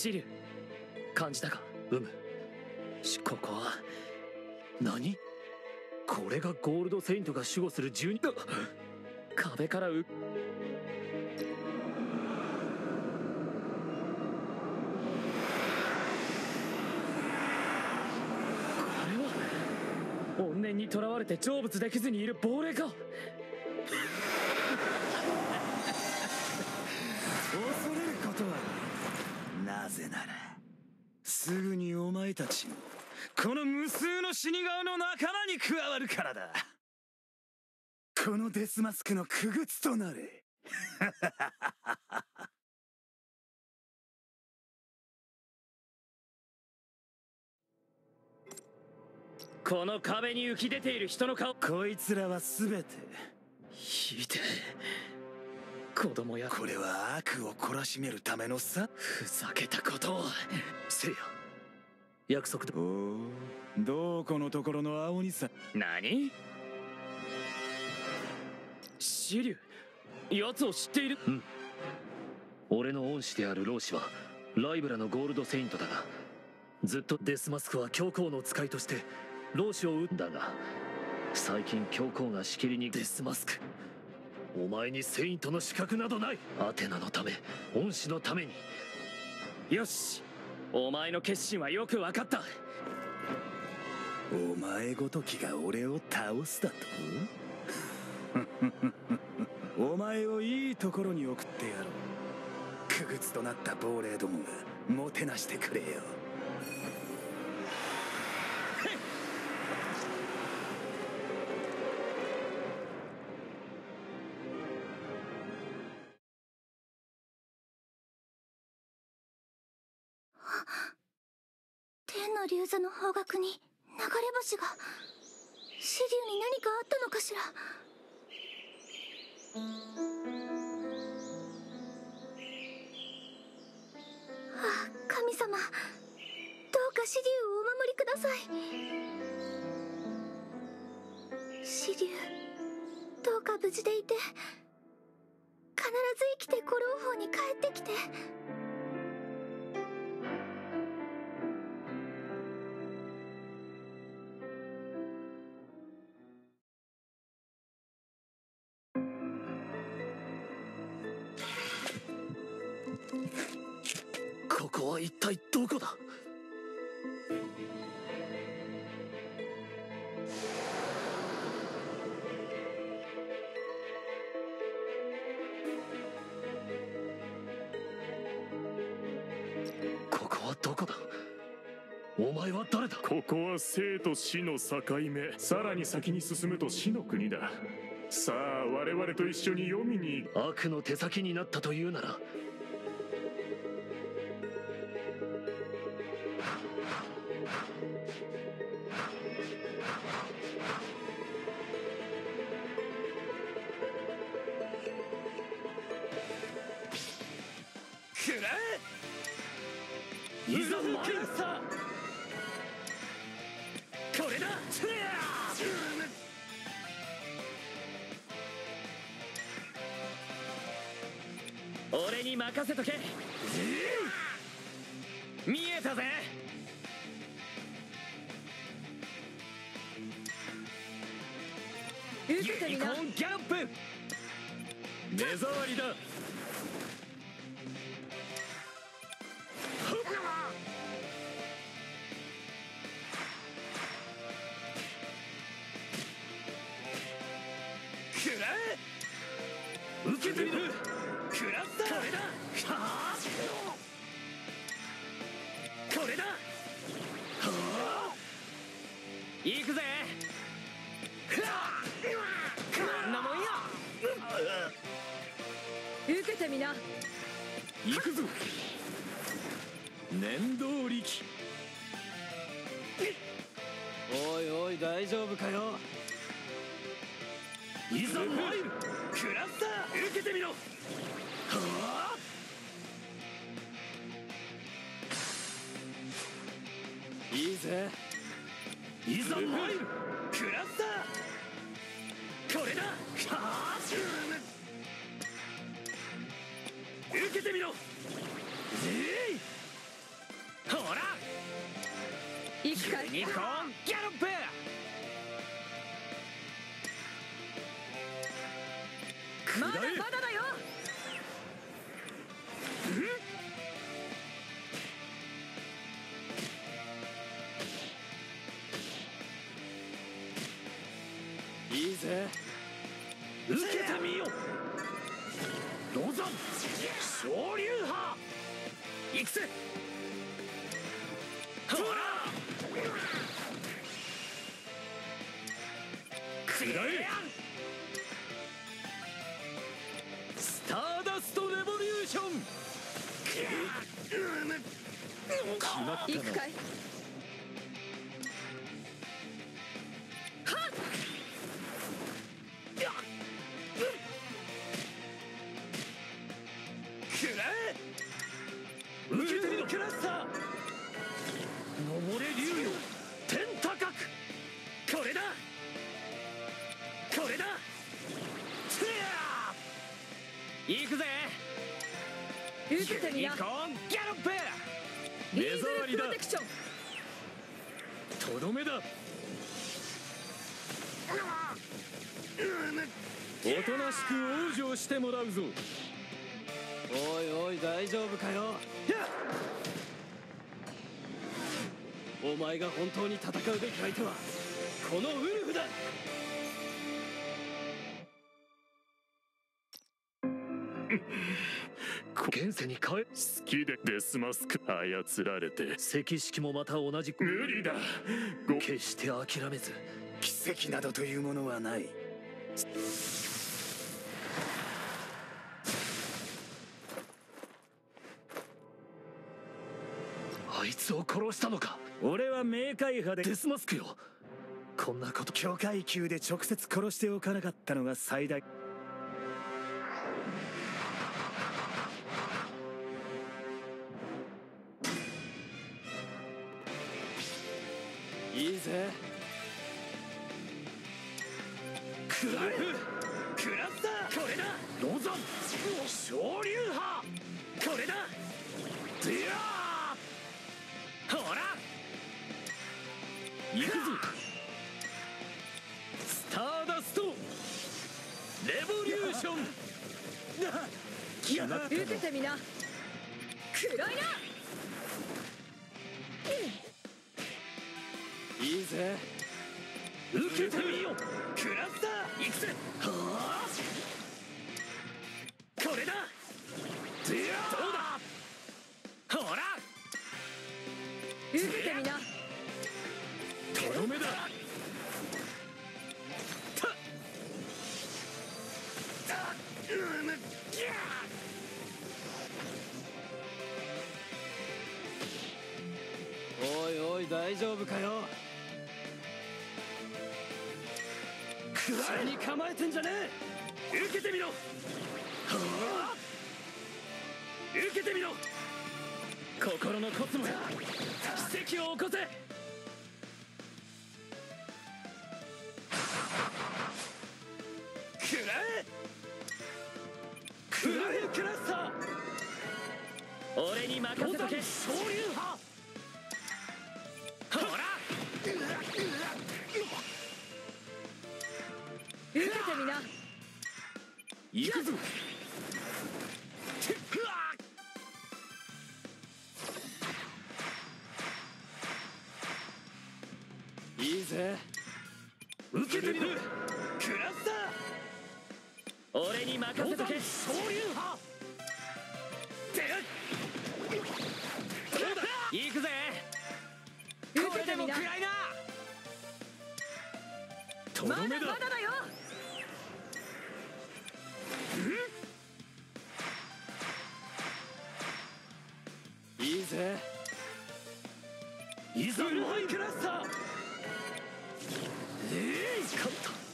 シリュ感じたかうむ。しここは何？これがゴールドセイントが守護する12あ壁からう。これは怨念にとらわれて成仏できずにいる亡霊か。ならすぐにお前たちもこの無数の死神の仲間に加わるからだ。このデスマスクの傀儡となれ。この壁に浮き出ている人の顔。こいつらは全てひで子供や。これは悪を懲らしめるためのさ。ふざけたことを。せや約束だおおどこのところの青鬼さ何？シリュウ奴を知っている？うん。俺の恩師である老師はライブラのゴールドセイントだがずっとデスマスクは教皇の使いとして老師を撃ったが最近教皇がしきりに。デスマスクお前にセイントの資格などない。アテナのため恩師のために。よしお前の決心はよく分かった。お前ごときが俺を倒すだと？お前をいいところに送ってやろう。傀儡となった亡霊どもがもてなしてくれよ。天の竜座の方角に流れ星が。シリュに何かあったのかしら。あ神様。どうかシリュをお守りください。シリュどうか無事でいて必ず生きてコローに帰ってきて。は一体どこだ？ここはどこだ？お前は誰だ？ここは生と死の境目。さらに先に進むと死の国だ。さあ我々と一緒に読みに悪の手先になったというならくらい。ざ参るさ。これだ。俺に任せとけ。見えたぜ。ユニコーンギャンプ。目障りだ丈夫かよ？いざ参るくらった受けてみろ！はあいいぜ。いざ参るくらったこれだ！はあ受けてみろ！えい！ほら！行くかいニコンギャロップ！まだまだ受けてみなニコンギャロップイーグルプロテクションとどめだおとなしく往生してもらうぞおいおい大丈夫かよお前が本当に戦うべき相手はこのウルフだ現世に帰好きでデスマスク操られて。赤式もまた同じく。無理だ。ご。決して諦めず奇跡などというものはない。あいつを殺したのか。俺は冥界派で。デスマスクよ。こんなこと巨階級で直接殺しておかなかったのが最大いいぜ。食らえ。いいぜ。受けてみよクラスター行くぜ。はあ？受けてみろ。心のコスモや。奇跡を起こせ。くらえくらえクラスター俺に任せとけ昇竜受けてみろクラスター俺に任せとけ昇竜派てどうだ行くぜ。受けてみないなだとどめだまだだよいいぜいざうクラスター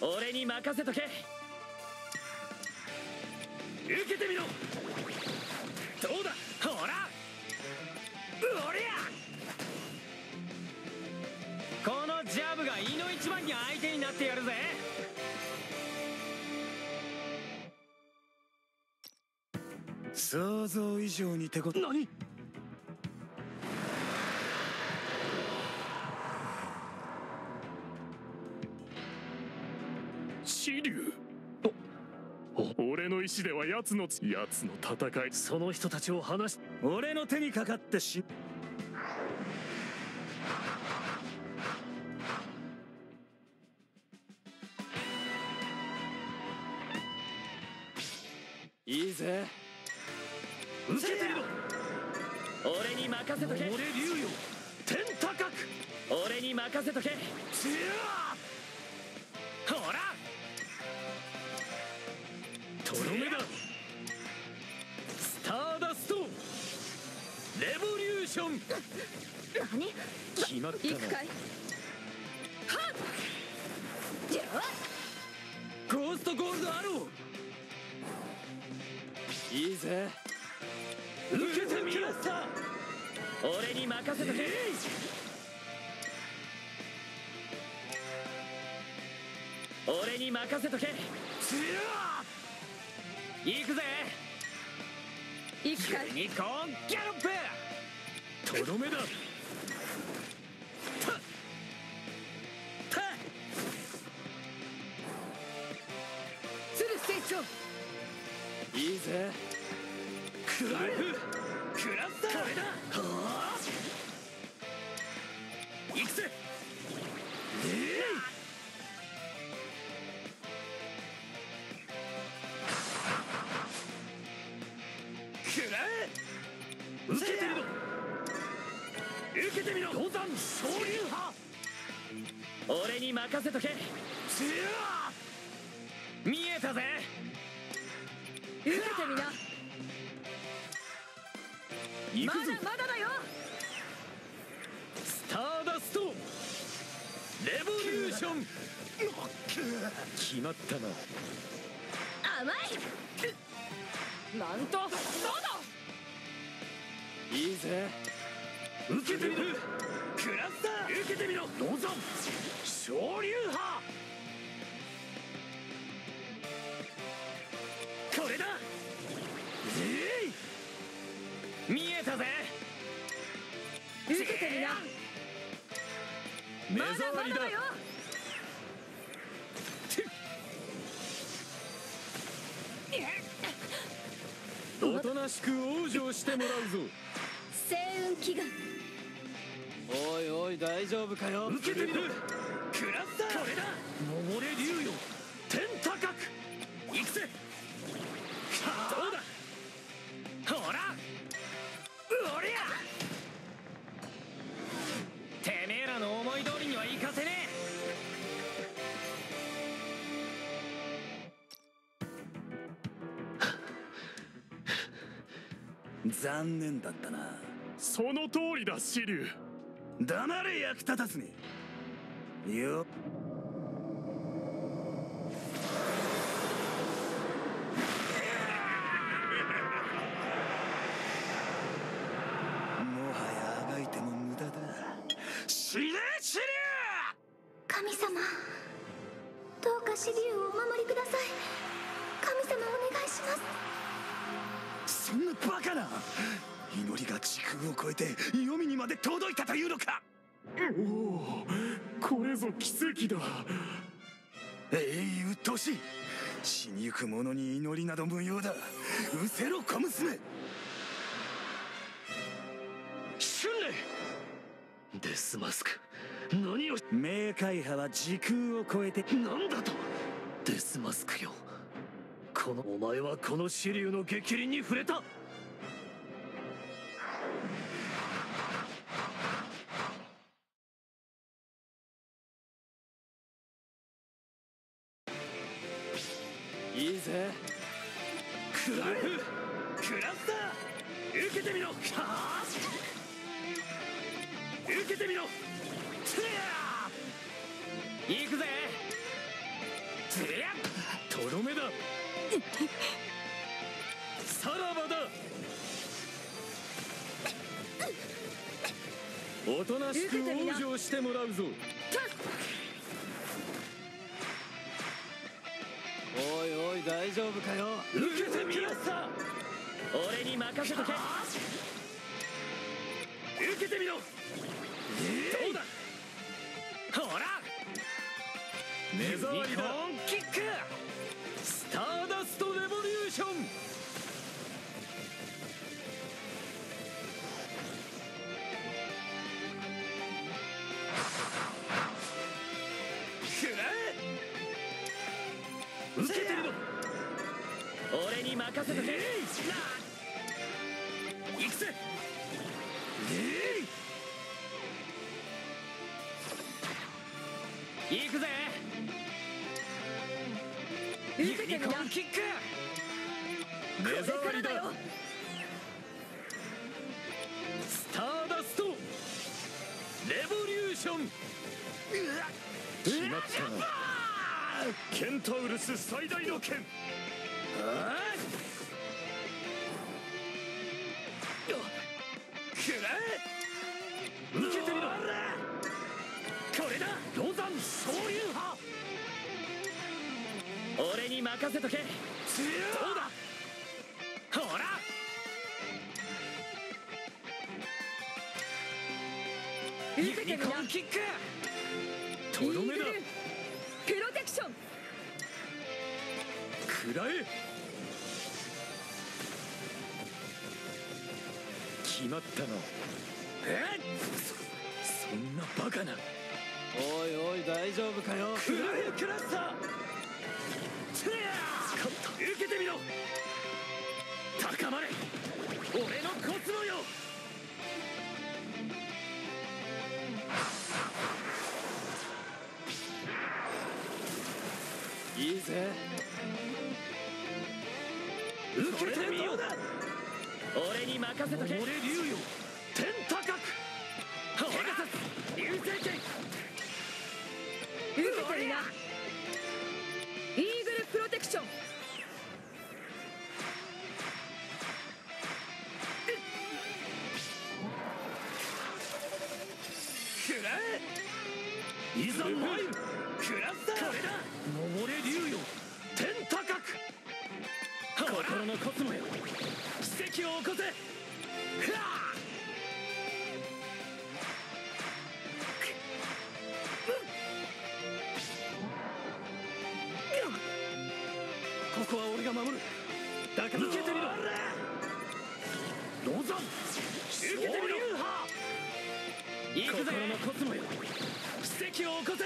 俺に任せとけ。受けてみろ。どうだ？ほら。おりゃこのジャブが胃の一番に相手になってやるぜ。想像以上に手こ何？俺の意志では奴の奴の戦いその人たちを話し俺の手にかかって死いいぜ受けてみろ俺に任せとけ。俺竜よ。天高く。俺に任せとけ。ほ何？決まったな行くかい？じゃあゴーストゴールドアローいいぜ。受けてみろ俺に任せとけ。俺に任せとけ。行くぜ。行くかい？ユニコーンギャロップ！とどめだけてみろ。登山昇竜派。俺に任せとけ。見えたぜ。受けてみな。まだまだだよ。スターダスト。レボリューション。決まったな。甘い。なんと。どうだいいぜ受けてみろクラスター受けてみろ。登山昇竜派これだ。えい。見えたぜ。受けてみな。目まだ障りだ。まだだよ。おとなしく往生してもらうぞ。星雲祈願。お大丈夫かよ？受けてみろクラスター。これだ。桃れ竜よ。天高く。行くぜ。どうだ？ほら。おりゃ。てめえらの思い通りにはいかせね 残念だったな。その通りだ支流黙れ役立たずねよもはやあがいても無駄だ。死ね死ね！神様どうかシリュウをお守りください。神様お願いします。そんなバカな祈りが時空を超えて黄泉にまで届いたというのか？おおこれぞ奇跡だ。えい鬱陶しい。死にゆく者に祈りなど無用だ。うせろ小娘。春麗デスマスク何を冥界派は時空を超えて。なんだと。デスマスクよ。このお前はこの支流の逆鱗に触れたおとなしく受けてみな。往生してもらうぞおいおい大丈夫かよ。受けてみろさ俺に任せとけ。受けてみろ。どうだ？ほら。目障りだ任せとけ行くぜ。行くぜ。受けてみなキック。これからだ。よスターダスト。レボリューション。決まったな。ケンタウルス最大の剣俺に任せとけどうだほらユニコーンキックとどめだプロテクション食らえ。決まったの。えそそんなバカな。おいおい大丈夫かよ？クラスターつや。スカッと受けてみろ。高まれ。俺のコスモよ。いいぜ。受けてみよう。だ俺に任せとけ。俺竜よ。心のコスモよ。奇跡を起こせ。ここは俺が守る。だから受けてみろ。ロザン受けてみろ。行くぜ。心のコスモよ。奇跡を起こせ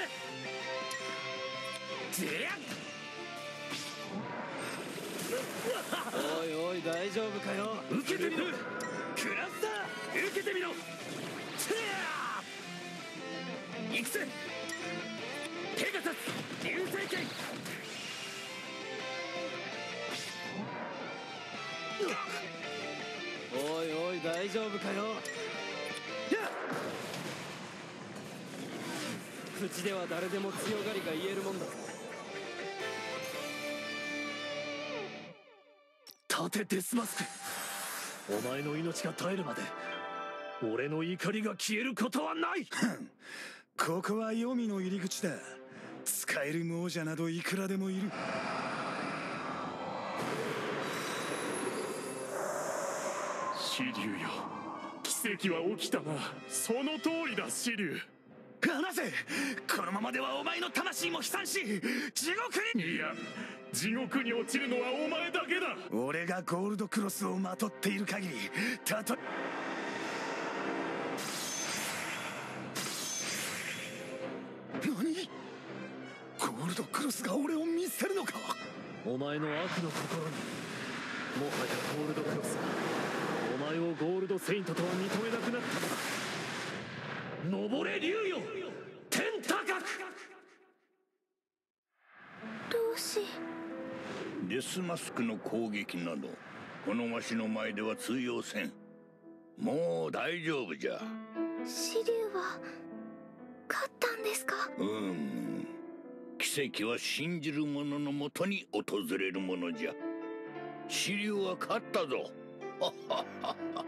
おいおい大丈夫かよ？受けてみろ！クラスター！受けてみろ！つや行くぜ！ペガサス流星剣！おいおい大丈夫かよ？口では誰でも強がりが言えるもんだてデスマスク。お前の命が絶えるまで俺の怒りが消えることはない。ここは黄泉の入り口だ。使える亡者などいくらでもいる。シリュウよ。奇跡は起きたな。その通りだシリュウ離せ。このままではお前の魂も悲惨し地獄に。いや地獄に落ちるのはお前だけだ。俺がゴールドクロスをまとっている限りたと何？ゴールドクロスが俺を見捨てるのか？お前の悪の心にもはやゴールドクロスがお前をゴールドセイントとは認めなくなった。のだ登れ竜よデスマスクの攻撃などこのわしの前では通用せん。もう大丈夫じゃ。シリュウは勝ったんですか？うーん。奇跡は信じる者のもとに訪れるものじゃ。支流は勝ったぞ。はっはっはっは